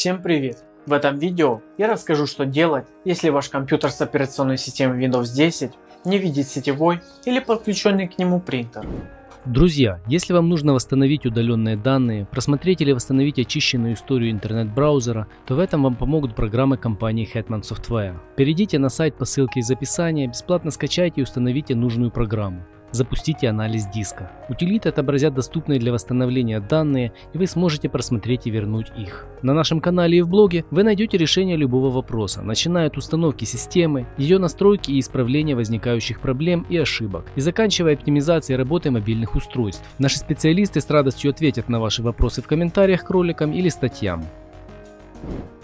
Всем привет! В этом видео я расскажу что делать, если ваш компьютер с операционной системой Windows 10 не видит сетевой или подключенный к нему принтер. Друзья, если вам нужно восстановить удаленные данные, просмотреть или восстановить очищенную историю интернет-браузера, то в этом вам помогут программы компании Hetman Software. Перейдите на сайт по ссылке из описания, бесплатно скачайте и установите нужную программу. Запустите анализ диска. Утилиты отобразят доступные для восстановления данные, и вы сможете просмотреть и вернуть их. На нашем канале и в блоге вы найдете решение любого вопроса, начиная от установки системы, ее настройки и исправления возникающих проблем и ошибок, и заканчивая оптимизацией работы мобильных устройств. Наши специалисты с радостью ответят на ваши вопросы в комментариях к роликам или статьям.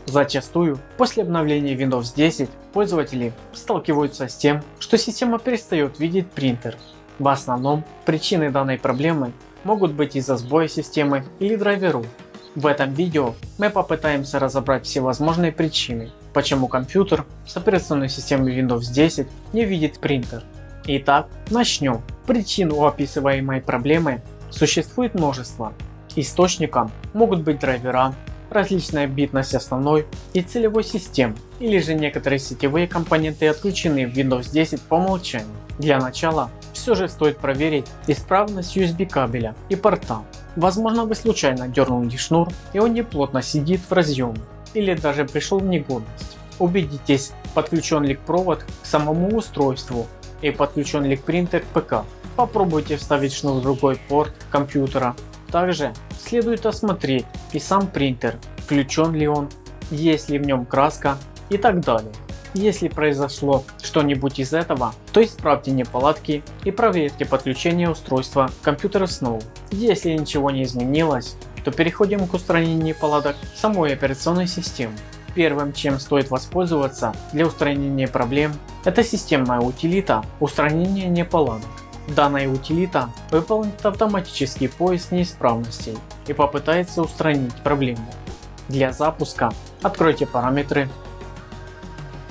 Зачастую, после обновления Windows 10, пользователи сталкиваются с тем, что система перестает видеть принтер в основном причины данной проблемы могут быть из-за сбоя системы или драйверов. В этом видео мы попытаемся разобрать все возможные причины, почему компьютер с операционной системой Windows 10 не видит принтер. Итак, начнем. Причин у описываемой проблемы существует множество. Источником могут быть драйвера, различная битность основной и целевой систем, или же некоторые сетевые компоненты отключены в Windows 10 по умолчанию. Для начала все же стоит проверить исправность USB кабеля и порта. Возможно вы случайно дернули шнур и он не плотно сидит в разъеме или даже пришел в негодность. Убедитесь подключен ли провод к самому устройству и подключен ли принтер к ПК. Попробуйте вставить шнур в другой порт компьютера. Также следует осмотреть и сам принтер, включен ли он, есть ли в нем краска и так далее. Если произошло что-нибудь из этого, то исправьте неполадки и проверьте подключение устройства к компьютеру снова. Если ничего не изменилось, то переходим к устранению неполадок самой операционной системы. Первым, чем стоит воспользоваться для устранения проблем, это системная утилита устранения неполадок. Данная утилита выполнит автоматический поиск неисправностей и попытается устранить проблему. Для запуска откройте параметры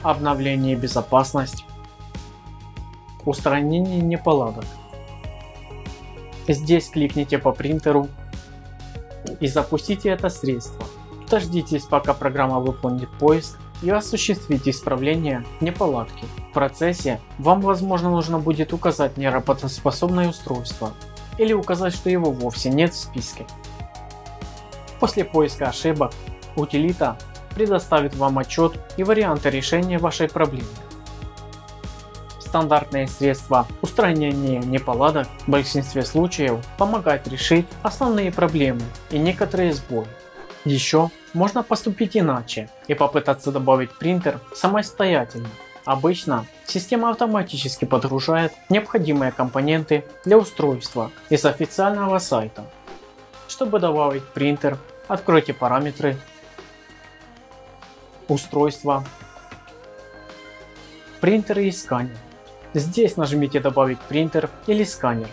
обновление безопасность, устранение неполадок. Здесь кликните по принтеру и запустите это средство. Дождитесь пока программа выполнит поиск и осуществите исправление неполадки. В процессе вам возможно нужно будет указать неработоспособное устройство или указать что его вовсе нет в списке. После поиска ошибок утилита предоставит вам отчет и варианты решения вашей проблемы. Стандартные средства устранения неполадок в большинстве случаев помогают решить основные проблемы и некоторые сбои. Еще можно поступить иначе и попытаться добавить принтер самостоятельно. Обычно система автоматически подгружает необходимые компоненты для устройства из официального сайта. Чтобы добавить принтер, откройте параметры устройства, принтеры и сканер. Здесь нажмите добавить принтер или сканер.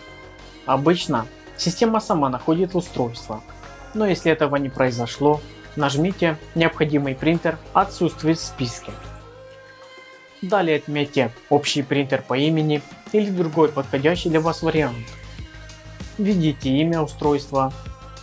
Обычно система сама находит устройство, но если этого не произошло, нажмите необходимый принтер отсутствует в списке. Далее отметьте общий принтер по имени или другой подходящий для вас вариант. Введите имя устройства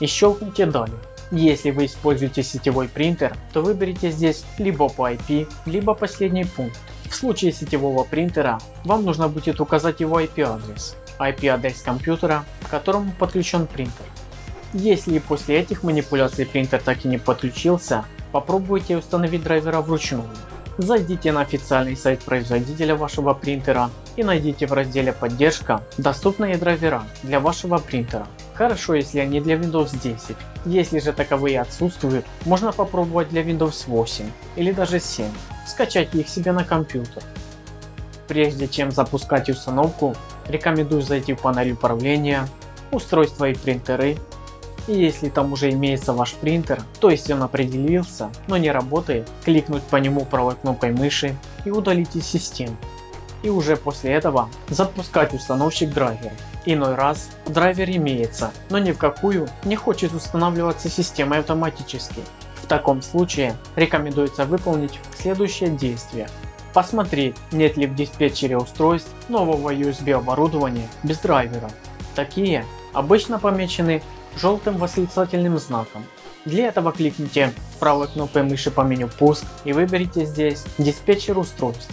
и щелкните далее. Если вы используете сетевой принтер, то выберите здесь либо по IP, либо последний пункт. В случае сетевого принтера вам нужно будет указать его IP адрес, IP адрес компьютера, к которому подключен принтер. Если после этих манипуляций принтер так и не подключился, попробуйте установить драйвера вручную. Зайдите на официальный сайт производителя вашего принтера и найдите в разделе поддержка доступные драйвера для вашего принтера. Хорошо, если они для Windows 10. Если же таковые отсутствуют, можно попробовать для Windows 8 или даже 7. Скачать их себе на компьютер. Прежде чем запускать установку, рекомендую зайти в панель управления, устройства и принтеры. И если там уже имеется ваш принтер, то есть он определился, но не работает, кликнуть по нему правой кнопкой мыши и удалить из системы и уже после этого запускать установщик драйвера. Иной раз драйвер имеется, но ни в какую не хочет устанавливаться системой автоматически. В таком случае рекомендуется выполнить следующее действие. Посмотреть, нет ли в диспетчере устройств нового USB оборудования без драйвера. Такие обычно помечены желтым восклицательным знаком. Для этого кликните правой кнопкой мыши по меню «Пуск» и выберите здесь «Диспетчер устройств».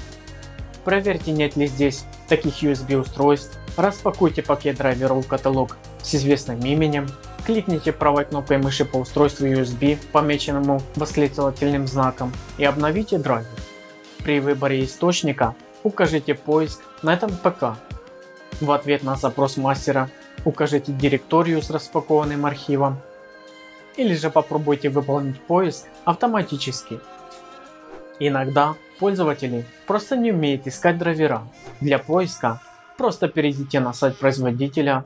Проверьте нет ли здесь таких USB устройств, распакуйте пакет драйверов каталог с известным именем, кликните правой кнопкой мыши по устройству USB, помеченному восклицательным знаком и обновите драйвер. При выборе источника укажите поиск на этом ПК. В ответ на запрос мастера укажите директорию с распакованным архивом или же попробуйте выполнить поиск автоматически. Иногда пользователи просто не умеют искать драйвера. Для поиска просто перейдите на сайт производителя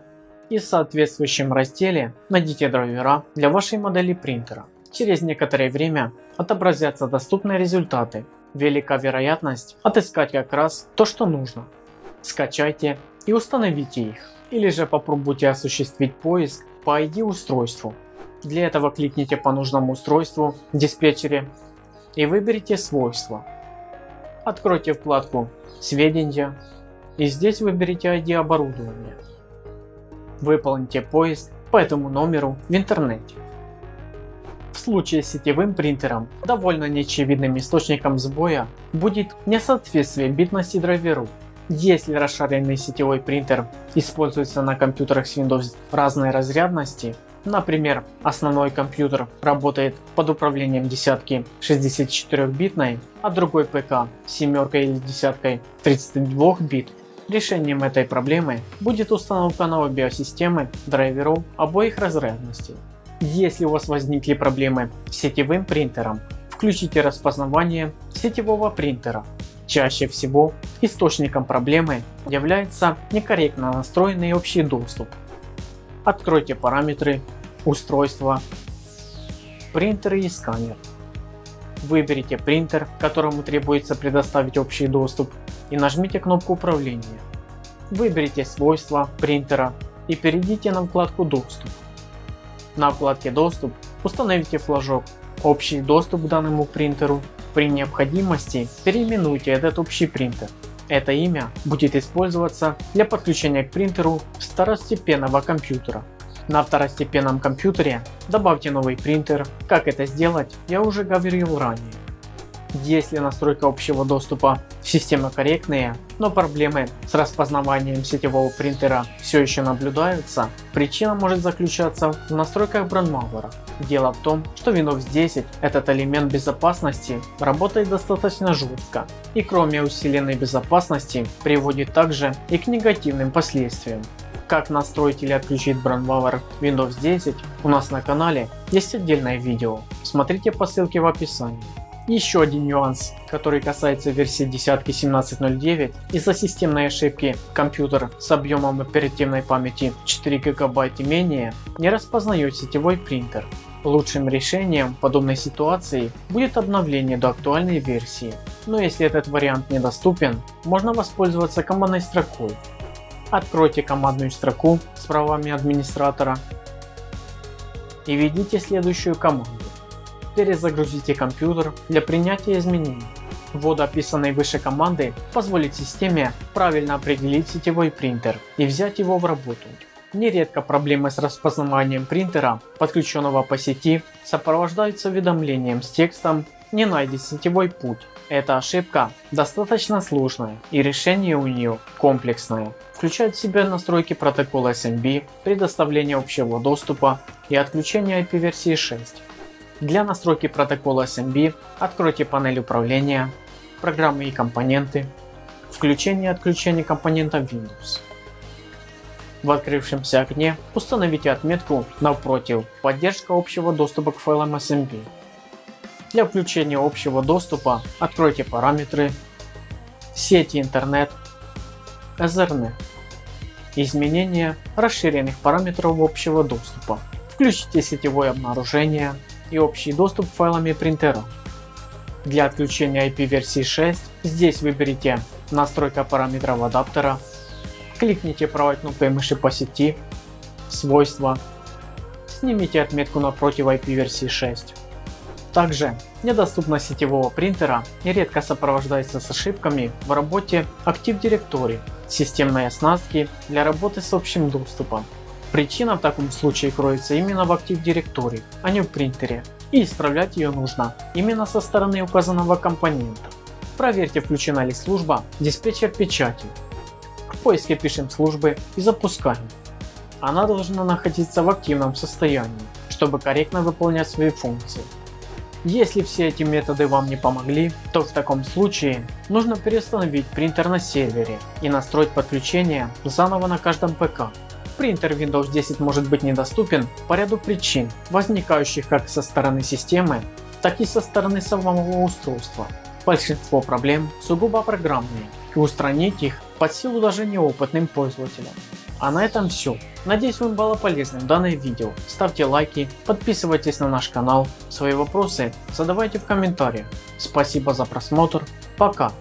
и в соответствующем разделе найдите драйвера для вашей модели принтера. Через некоторое время отобразятся доступные результаты. Велика вероятность отыскать как раз то, что нужно. Скачайте и установите их. Или же попробуйте осуществить поиск по ID устройству для этого кликните по нужному устройству в диспетчере и выберите свойства. Откройте вкладку «Сведения» и здесь выберите ID оборудования. Выполните поиск по этому номеру в интернете. В случае с сетевым принтером довольно неочевидным источником сбоя будет несоответствие битности драйверу. Если расширенный сетевой принтер используется на компьютерах с Windows разной разрядности, Например, основной компьютер работает под управлением десятки 64-битной, а другой ПК семеркой или десяткой 32 бит. Решением этой проблемы будет установка новой биосистемы драйверов обоих разрядностей. Если у вас возникли проблемы с сетевым принтером, включите распознавание сетевого принтера. Чаще всего источником проблемы является некорректно настроенный общий доступ Откройте параметры, устройства, принтер и сканер. Выберите принтер, которому требуется предоставить общий доступ и нажмите кнопку управления. Выберите свойства принтера и перейдите на вкладку доступ. На вкладке доступ установите флажок общий доступ к данному принтеру. При необходимости переименуйте этот общий принтер. Это имя будет использоваться для подключения к принтеру второстепенного компьютера. На второстепенном компьютере добавьте новый принтер. Как это сделать, я уже говорил ранее. Если настройка общего доступа система корректные, но проблемы с распознаванием сетевого принтера все еще наблюдаются, причина может заключаться в настройках брандмауэра. Дело в том, что Windows 10 этот элемент безопасности работает достаточно жестко и кроме усиленной безопасности приводит также и к негативным последствиям. Как настроить или отключить брандмауэр Windows 10 у нас на канале есть отдельное видео, смотрите по ссылке в описании. Еще один нюанс, который касается версии десятки 17.09, из-за системной ошибки компьютер с объемом оперативной памяти 4 ГБ и менее не распознает сетевой принтер. Лучшим решением подобной ситуации будет обновление до актуальной версии, но если этот вариант недоступен, можно воспользоваться командной строкой. Откройте командную строку с правами администратора и введите следующую команду перезагрузите компьютер для принятия изменений. Ввод описанной выше команды позволит системе правильно определить сетевой принтер и взять его в работу. Нередко проблемы с распознаванием принтера, подключенного по сети, сопровождаются уведомлением с текстом «Не найди сетевой путь». Эта ошибка достаточно сложная и решение у нее комплексное. Включает в себя настройки протокола SMB, предоставление общего доступа и отключение IP-версии 6. Для настройки протокола SMB откройте панель управления, программы и компоненты, включение и отключение компонентов Windows. В открывшемся окне установите отметку напротив «Поддержка общего доступа к файлам SMB». Для включения общего доступа откройте параметры «Сети интернет», Ethernet, изменение расширенных параметров общего доступа. Включите сетевое обнаружение, и общий доступ файлами принтера. Для отключения IP версии 6 здесь выберите настройка параметров адаптера, кликните правой кнопкой мыши по сети, свойства, снимите отметку напротив IP версии 6. Также недоступность сетевого принтера нередко сопровождается с ошибками в работе Active Directory, системной оснастки для работы с общим доступом. Причина в таком случае кроется именно в Active Directory, а не в принтере, и исправлять ее нужно именно со стороны указанного компонента. Проверьте включена ли служба диспетчер печати. В поиске пишем службы и запускаем. Она должна находиться в активном состоянии, чтобы корректно выполнять свои функции. Если все эти методы вам не помогли, то в таком случае нужно переустановить принтер на сервере и настроить подключение заново на каждом ПК. Принтер Windows 10 может быть недоступен по ряду причин, возникающих как со стороны системы, так и со стороны самого устройства. Большинство проблем сугубо программные, и устранить их под силу даже неопытным пользователям. А на этом все. Надеюсь вам было полезным данное видео. Ставьте лайки, подписывайтесь на наш канал. Свои вопросы задавайте в комментариях. Спасибо за просмотр. Пока.